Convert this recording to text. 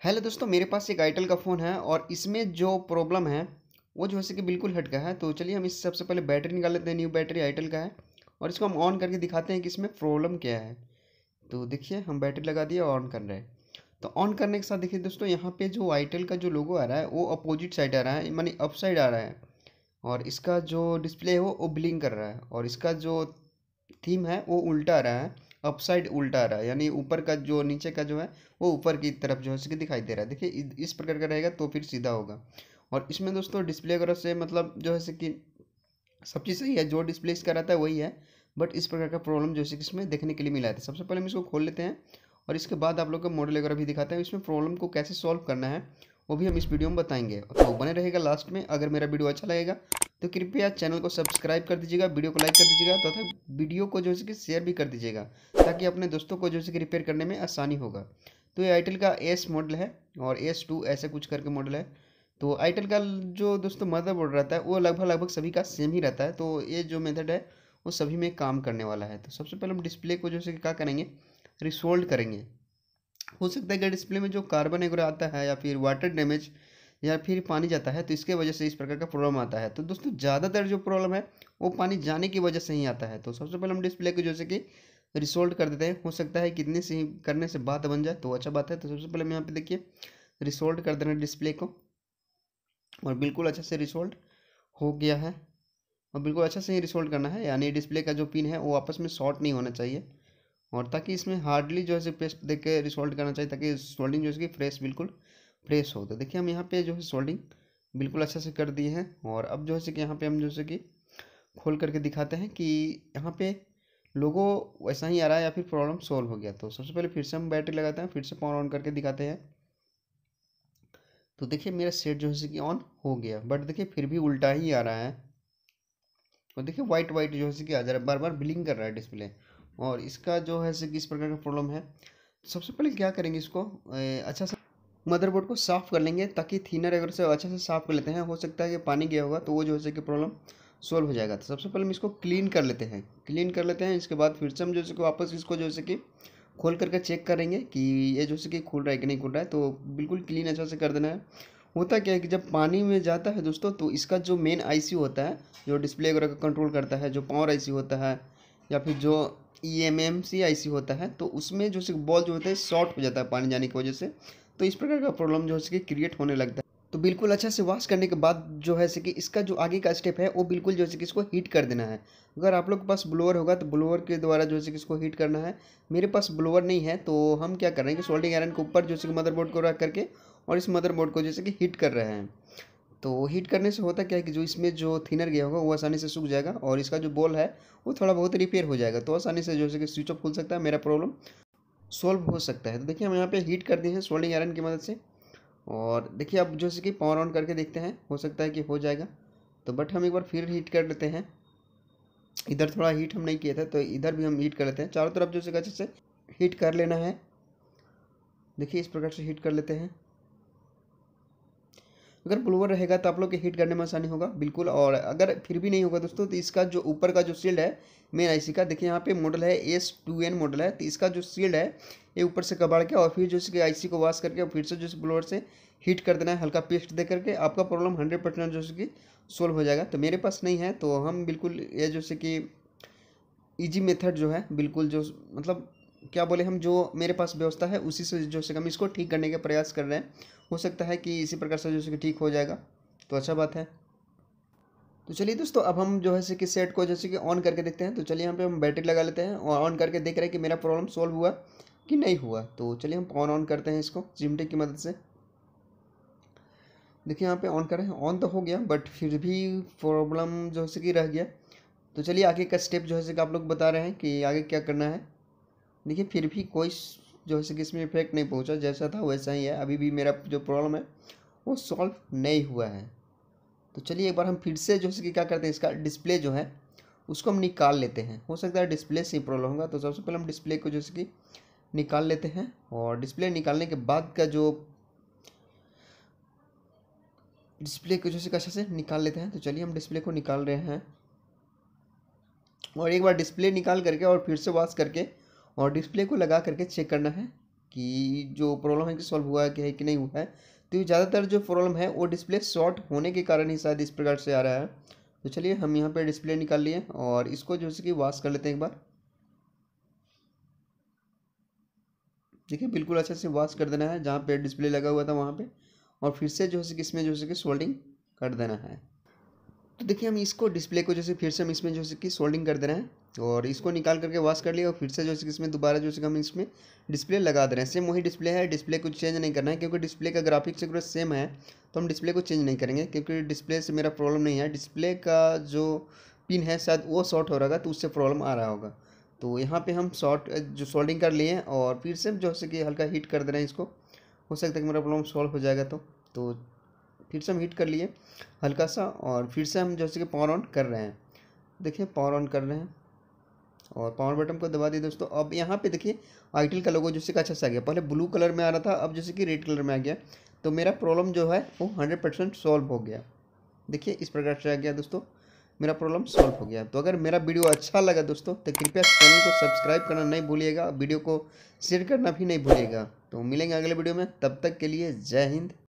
Hello दोस्तों, मेरे पास एक आईटेल का फ़ोन है और इसमें जो प्रॉब्लम है, वो जो है कि बिल्कुल हट गया है। तो चलिए हम इस सबसे पहले बैटरी निकाल लेते हैं, न्यू बैटरी आईटेल का है और इसको हम ऑन करके दिखाते हैं कि इसमें प्रॉब्लम क्या है। तो देखिए, हम बैटरी लगा दिए ऑन कर रहे हैं। तो ऑन करने के साथ देखिए दोस्तों, यहाँ पे जो आईटेल का जो लोगो आ रहा है, वो अपोजिट साइड आ रहा है मानी अप साइड आ रहा है और इसका जो डिस्प्ले है, वो ब्लिंक कर रहा है और इसका जो थीम है, वो उल्टा आ रहा है। अप साइड उल्टा आ रहा है, यानी ऊपर का जो नीचे का जो है, वो ऊपर की तरफ़ जो है दिखाई दे रहा है। देखिए इस प्रकार का रहेगा तो फिर सीधा होगा। और इसमें दोस्तों डिस्प्ले वगैरह से मतलब जो है कि सब चीज़ सही है, जो डिस्प्ले इसका रहता है वही है बट इस प्रकार का प्रॉब्लम जो है इसमें देखने के लिए मिला है। सबसे पहले हम इसको खोल लेते हैं और इसके बाद आप लोग को मॉडल वगैरह भी दिखाते हैं। इसमें प्रॉब्लम को कैसे सॉल्व करना है, वो भी हम इस वीडियो में बताएँगे। तो बने रहेगा लास्ट में। अगर मेरा वीडियो अच्छा लगेगा तो कृपया चैनल को सब्सक्राइब कर दीजिएगा, वीडियो को लाइक कर दीजिएगा तथा तो वीडियो को जो है कि शेयर भी कर दीजिएगा, ताकि अपने दोस्तों को जो है कि रिपेयर करने में आसानी होगा। तो ये आईटेल का एस मॉडल है और एस टू ऐसे कुछ करके मॉडल है। तो आईटेल का जो दोस्तों मदर मदरबोर्ड रहता है, वो लगभग लगभग सभी का सेम ही रहता है। तो ये जो मेथड है, वो सभी में काम करने वाला है। तो सबसे पहले हम डिस्प्ले को जो है क्या करेंगे? रिसोल्ड करेंगे। हो सकता है कि डिस्प्ले में जो कार्बन वगैरह आता है या फिर वाटर डैमेज या फिर पानी जाता है तो इसके वजह से इस प्रकार का प्रॉब्लम आता है। तो दोस्तों, ज़्यादातर जो प्रॉब्लम है, वो पानी जाने की वजह से ही आता है। तो सबसे पहले हम डिस्प्ले को जैसे कि रिसोल्व कर देते हैं। हो सकता है कितने से करने से बात बन जाए तो अच्छा बात है। तो सबसे पहले हम यहाँ पे देखिए रिसोल्व कर देना डिस्प्ले को। और बिल्कुल अच्छा से रिसोल्व हो गया है। और बिल्कुल अच्छा से ही रिसोल्व करना है। यानी डिस्प्ले का जो पिन है, वो आपस में शॉर्ट नहीं होना चाहिए। और ताकि इसमें हार्डली जो है पेस्ट देख के रिसोल्व करना चाहिए, ताकि सोल्डिंग जो है फ्रेश बिल्कुल फ्रेश हो। तो देखिए, हम यहाँ पे जो है सोल्डिंग बिल्कुल अच्छा से कर दिए हैं और अब जो है कि यहाँ पे हम जो है कि खोल करके दिखाते हैं कि यहाँ पे लोगो वैसा ही आ रहा है या फिर प्रॉब्लम सॉल्व हो गया। तो सबसे पहले फिर से हम बैटरी लगाते हैं, फिर से पावर ऑन करके दिखाते हैं। तो देखिए, मेरा सेट जो है कि ऑन हो गया बट देखिए, फिर भी उल्टा ही आ रहा है। और देखिए वाइट वाइट जो है कि आ जा रहा है, बार बार ब्लिंग कर रहा है डिस्प्ले और इसका जो है कि इस प्रकार का प्रॉब्लम है। सबसे पहले क्या करेंगे इसको? अच्छा सा मदरबोर्ड को साफ़ कर लेंगे ताकि थीनर अगर से अच्छे से साफ़ कर लेते हैं, हो सकता है कि पानी गया होगा तो वो जो है कि प्रॉब्लम सॉल्व हो जाएगा। तो सबसे पहले हम इसको क्लीन कर लेते हैं। क्लीन कर लेते हैं, इसके बाद फिर से हम जो है वापस इसको जो है कि खोल करके चेक करेंगे कि ये जो है कि खुल रहा है कि नहीं खुल रहा है तो बिल्कुल क्लीन अच्छा से कर देना है। होता क्या है कि जब पानी में जाता है दोस्तों तो इसका जो मेन आईसी होता है, जो डिस्प्ले वगैरह का कंट्रोल करता है, जो पावर आईसी होता है, या फिर जो ई एम एम सी आई सी होता है तो उसमें जो बॉल जो होता है शॉर्ट हो जाता है पानी जाने की वजह से। तो इस प्रकार का प्रॉब्लम जो है कि क्रिएट होने लगता है। तो बिल्कुल अच्छा से वॉश करने के बाद जो है कि इसका जो आगे का स्टेप है, वो बिल्कुल जो है कि इसको हीट कर देना है। अगर आप लोग के पास ब्लोअर होगा तो ब्लोअर के द्वारा जो है कि इसको हीट करना है। मेरे पास ब्लोअर नहीं है तो हम क्या कर रहे हैं कि सोल्डिंग आयरन के ऊपर जो है कि मदरबोर्ड को रख करके और इस मदरबोर्ड को जैसे कि हीट कर रहे हैं। तो हीट करने से होता क्या है कि जो इसमें जो थिनर गया होगा, वो आसानी से सूख जाएगा और इसका जो बॉल है, वो थोड़ा बहुत रिपेयर हो जाएगा। तो आसानी से जो है कि स्विच ऑफ़ खुल सकता है, मेरा प्रॉब्लम सॉल्व हो सकता है। तो देखिए, हम यहाँ पे हीट कर दिए हैं सोल्डिंग आयरन की मदद से। और देखिए, अब जैसे कि पावर ऑन करके देखते हैं, हो सकता है कि हो जाएगा। तो बट हम एक बार फिर हीट कर लेते हैं। इधर थोड़ा हीट हम नहीं किए थे तो इधर भी हम हीट कर लेते हैं। चारों तरफ़ जो अच्छे से हीट कर लेना है, देखिए, इस प्रकार से हीट कर लेते हैं। अगर ब्लोअर रहेगा तो आप लोग के हीट करने में आसानी होगा, बिल्कुल। और अगर फिर भी नहीं होगा दोस्तों तो इसका जो ऊपर का जो सील्ड है मेन आईसी का, देखिए यहाँ पे मॉडल है एस टू एन मॉडल है तो इसका जो सील्ड है, ये ऊपर से कबाड़ के, और फिर जो इसके आईसी को वॉश करके फिर से जो ब्लोअर से हीट कर देना है, हल्का पेस्ट दे करके, आपका प्रॉब्लम हंड्रेड परसेंट जो कि सोल्व हो जाएगा। तो मेरे पास नहीं है तो हम बिल्कुल ये जो कि ईजी मेथड जो है, बिल्कुल जो मतलब क्या बोले हम, जो मेरे पास व्यवस्था है, उसी से, जो है हम इसको ठीक करने का प्रयास कर रहे हैं। हो सकता है कि इसी प्रकार से जो कि ठीक हो जाएगा तो अच्छा बात है। तो चलिए दोस्तों, अब हम जो है कि सेट को जैसे कि ऑन करके देखते हैं। तो चलिए यहाँ पे हम बैटरी लगा लेते हैं और ऑन करके देख रहे हैं कि मेरा प्रॉब्लम सॉल्व हुआ कि नहीं हुआ। तो चलिए हम ऑन ऑन करते हैं इसको चिमटे की मदद से। देखिए यहाँ पे ऑन करें ऑन तो हो गया बट फिर भी प्रॉब्लम जो है कि रह गया। तो चलिए आगे का स्टेप जो है कि आप लोग बता रहे हैं कि आगे क्या करना है। देखिए फिर भी कोई जो है इसमें इफ़ेक्ट नहीं पहुँचा, जैसा था वैसा ही है। अभी भी मेरा जो प्रॉब्लम है, वो सॉल्व नहीं हुआ है। तो चलिए एक बार हम फिर से जो है कि क्या करते हैं, इसका डिस्प्ले जो है, उसको हम निकाल लेते हैं। हो सकता है डिस्प्ले से ही प्रॉब्लम होगा तो सबसे पहले हम डिस्प्ले को जैसे कि निकाल लेते हैं और डिस्प्ले निकालने के बाद का जो डिस्प्ले को जैसे अच्छा से निकाल लेते हैं। तो चलिए हम डिस्प्ले को निकाल रहे हैं और एक बार डिस्प्ले निकाल करके और फिर से वॉश करके और डिस्प्ले को लगा करके चेक करना है कि जो प्रॉब्लम है कि सॉल्व हुआ है कि है कि नहीं हुआ है। तो ज़्यादातर जो प्रॉब्लम है, वो डिस्प्ले शॉर्ट होने के कारण ही शायद इस प्रकार से आ रहा है। तो चलिए, हम यहाँ पर डिस्प्ले निकाल लिए और इसको जो है कि वॉश कर लेते हैं एक बार। देखिए, बिल्कुल अच्छे से वॉश कर देना है, जहाँ पे डिस्प्ले लगा हुआ था वहाँ पे। और फिर से जो है कि इसमें जो है कि सोल्डिंग कर देना है। तो देखिए, हम इसको डिस्प्ले को जैसे फिर से हम इसमें जो है कि सोल्डिंग कर दे रहे हैं। और इसको निकाल करके वॉश कर लिया और फिर से जो है इसमें दोबारा जो है हम इसमें डिस्प्ले लगा दे रहे हैं। सेम वही डिस्प्ले है डिस्प्ले को चेंज नहीं करना है क्योंकि डिस्प्ले का ग्राफिक्स अगर सेम है तो हम डिस्प्ले को चेंज नहीं करेंगे क्योंकि डिस्प्ले से मेरा प्रॉब्लम नहीं है। डिस्प्ले का जो पिन है शायद वो शॉर्ट हो रहा है तो उससे प्रॉब्लम आ रहा होगा। तो यहाँ पे हम शॉर्ट जो सोल्डिंग कर लिए और फिर से जो है कि हल्का हीट कर दे रहे हैं इसको। हो सकता है कि मेरा प्रॉब्लम सॉल्व हो जाएगा तो। तो फिर से हम हीट कर लिए हल्का सा और फिर से हम जो है कि पावर ऑन कर रहे हैं। देखिए पावर ऑन कर रहे हैं। और पावर बटन को दबा दिए दोस्तों। अब यहाँ पे देखिए आईटीएल का लोगो जैसे कि अच्छा सा आ गया। पहले ब्लू कलर में आ रहा था, अब जैसे कि रेड कलर में आ गया। तो मेरा प्रॉब्लम जो है, वो हंड्रेड परसेंट सॉल्व हो गया। देखिए, इस प्रकार से आ गया दोस्तों। मेरा प्रॉब्लम सॉल्व हो गया। तो अगर मेरा वीडियो अच्छा लगा दोस्तों तो कृपया चैनल को सब्सक्राइब करना नहीं भूलिएगा वीडियो को शेयर करना भी नहीं भूलिएगा। तो मिलेंगे अगले वीडियो में। तब तक के लिए जय हिंद।